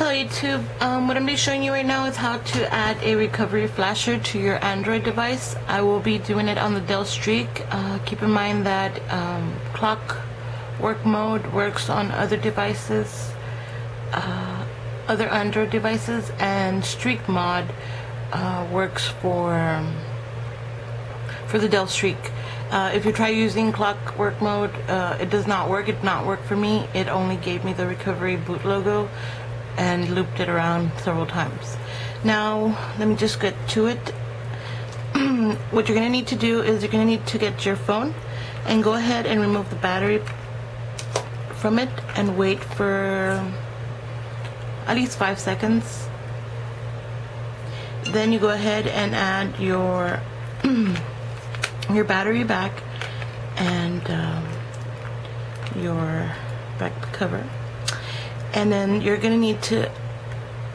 Hello YouTube, um, what I'm going to be showing you right now is how to add a recovery flasher to your Android device. I will be doing it on the Dell Streak. Uh, keep in mind that um, clock work mode works on other devices, uh, other Android devices, and Streak mod uh, works for, for the Dell Streak. Uh, if you try using ClockworkMod, uh, it does not work. It did not work for me. It only gave me the recovery boot logo and looped it around several times. Now, let me just get to it. what you're going to need to do is you're going to need to get your phone and go ahead and remove the battery from it and wait for at least five seconds. Then you go ahead and add your your battery back and um, your back cover and then you're going to need to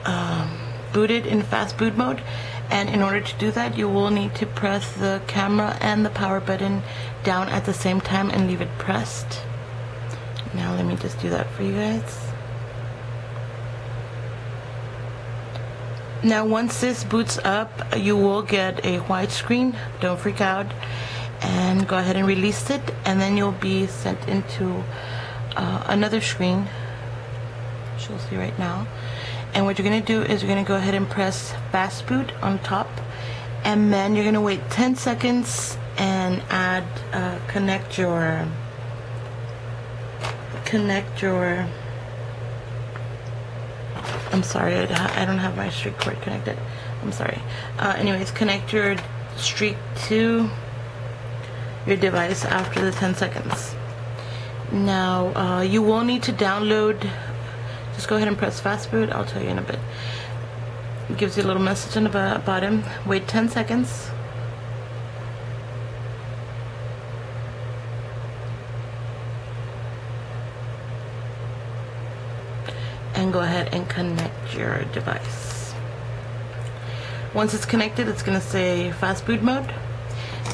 um, boot it in fast boot mode. And in order to do that you will need to press the camera and the power button down at the same time and leave it pressed. Now let me just do that for you guys. Now once this boots up you will get a white screen. Don't freak out. And go ahead and release it. And then you'll be sent into uh, another screen you'll see right now. And what you're to do is you're to go ahead and press fast boot on top. And then you're to wait 10 seconds and add, uh, connect your, connect your, I'm sorry, I don't have my street cord connected. I'm sorry. Uh, anyways, connect your streak to your device after the 10 seconds. Now, uh, you will need to download just go ahead and press fast boot. I'll tell you in a bit. It gives you a little message in the bottom. Wait 10 seconds. And go ahead and connect your device. Once it's connected, it's going to say fast boot mode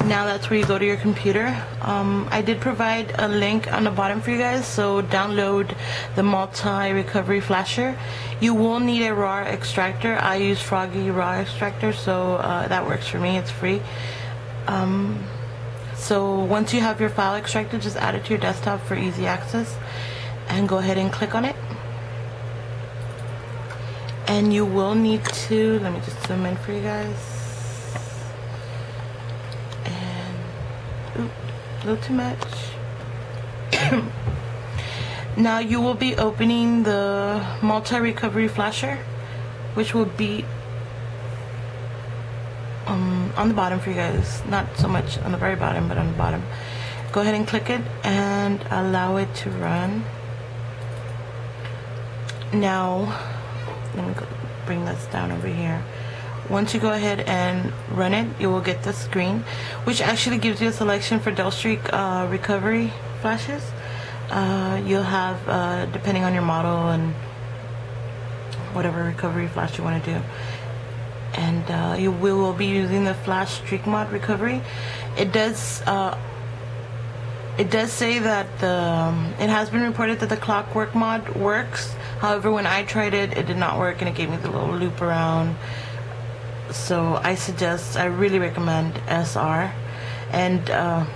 now that's where you go to your computer. Um, I did provide a link on the bottom for you guys so download the multi recovery flasher. You will need a rar extractor. I use Froggy rar extractor so uh, that works for me. It's free. Um, so once you have your file extracted just add it to your desktop for easy access and go ahead and click on it. And you will need to let me just zoom in for you guys a little too much. now you will be opening the multi-recovery flasher, which will be um, on the bottom for you guys. Not so much on the very bottom, but on the bottom. Go ahead and click it and allow it to run. Now, let me bring this down over here once you go ahead and run it you will get the screen which actually gives you a selection for Dell Streak uh, recovery flashes. Uh, you'll have uh, depending on your model and whatever recovery flash you want to do. And uh, you will be using the flash streak mod recovery. It does uh, it does say that the, um, it has been reported that the clockwork mod works. However when I tried it it did not work and it gave me the little loop around so I suggest, I really recommend SR. And uh,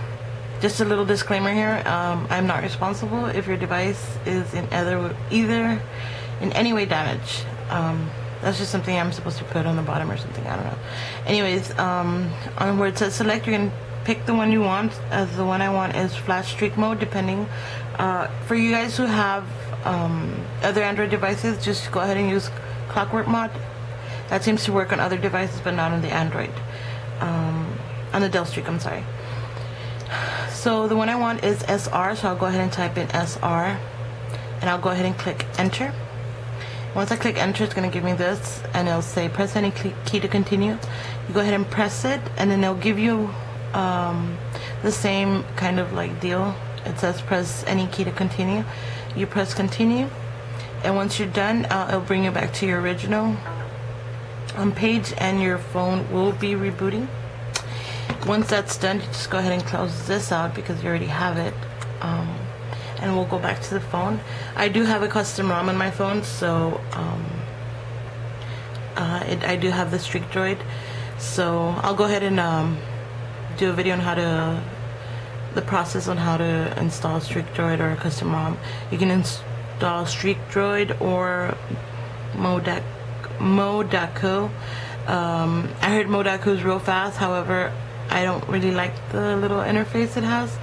just a little disclaimer here, um, I'm not responsible if your device is in either, either in any way damaged. Um, that's just something I'm supposed to put on the bottom or something, I don't know. Anyways, um, on where it says select, you can pick the one you want. As the one I want is flash streak mode, depending. Uh, for you guys who have um, other Android devices, just go ahead and use clockwork mod that seems to work on other devices, but not on the Android. Um, on the Dell Streak, I'm sorry. So the one I want is SR, so I'll go ahead and type in SR. And I'll go ahead and click enter. Once I click enter, it's going to give me this, and it'll say press any key to continue. You go ahead and press it, and then it'll give you um, the same kind of like deal. It says press any key to continue. You press continue, and once you're done, uh, it'll bring you back to your original um, page and your phone will be rebooting. Once that's done, you just go ahead and close this out because you already have it. Um, and we'll go back to the phone. I do have a custom ROM on my phone, so um, Uh, it, I do have the Streak Droid, so I'll go ahead and um, do a video on how to the process on how to install Streak Droid or a custom ROM. You can install Streak Droid or Modaco. Um, I heard Modaco is real fast. However, I don't really like the little interface it has.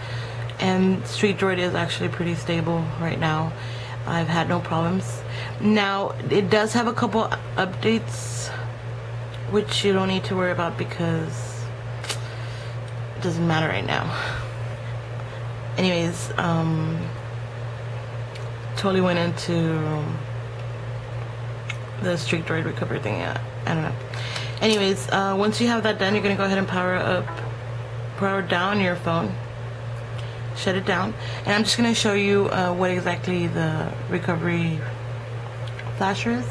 And Streak Droid is actually pretty stable right now. I've had no problems. Now, it does have a couple updates, which you don't need to worry about because it doesn't matter right now. Anyways, um, totally went into the Streak Droid recovery thing. Yeah, I don't know. Anyways, uh, once you have that done, you're gonna go ahead and power up, power down your phone, shut it down, and I'm just gonna show you uh, what exactly the recovery flasher is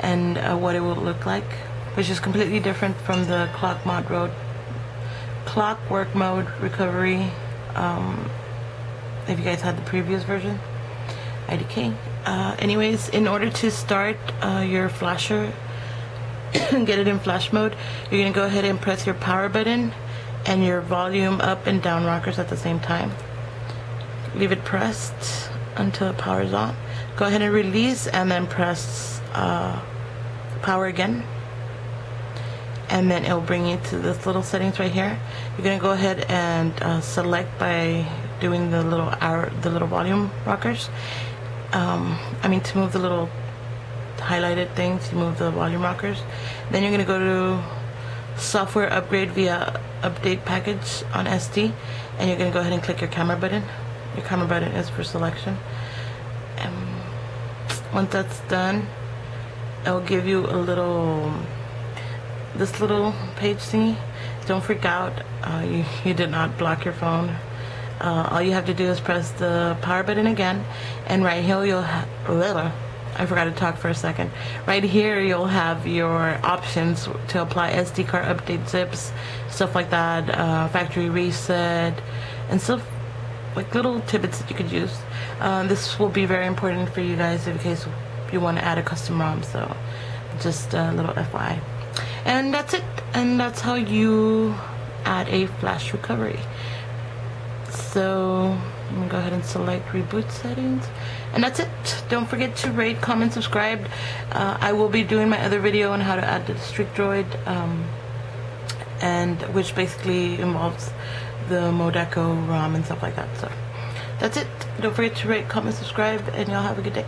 and uh, what it will look like, which is completely different from the clock mod road, ClockworkMod recovery. Um, if you guys had the previous version, IDK. Uh, anyways, in order to start uh, your flasher, and get it in flash mode, you're gonna go ahead and press your power button and your volume up and down rockers at the same time. Leave it pressed until it powers on. Go ahead and release and then press uh, power again. And then it will bring you to this little settings right here. You're gonna go ahead and uh, select by doing the little hour, the little volume rockers um, I mean to move the little highlighted things, you move the volume rockers. Then you're going to go to software upgrade via update package on SD and you're going to go ahead and click your camera button. Your camera button is for selection. And once that's done, it'll give you a little, this little page thingy. Don't freak out. Uh, you, you did not block your phone uh, all you have to do is press the power button again and right here you'll have I forgot to talk for a second. Right here you'll have your options to apply SD card update zips stuff like that uh, factory reset and stuff like little tidbits that you could use. Uh, this will be very important for you guys in case you want to add a custom ROM so just a little FYI and that's it and that's how you add a flash recovery so I'm gonna go ahead and select reboot settings. And that's it. Don't forget to rate comment subscribe. Uh, I will be doing my other video on how to add the Streak Droid um, and which basically involves the Modaco ROM and stuff like that. So that's it. Don't forget to rate comment subscribe and y'all have a good day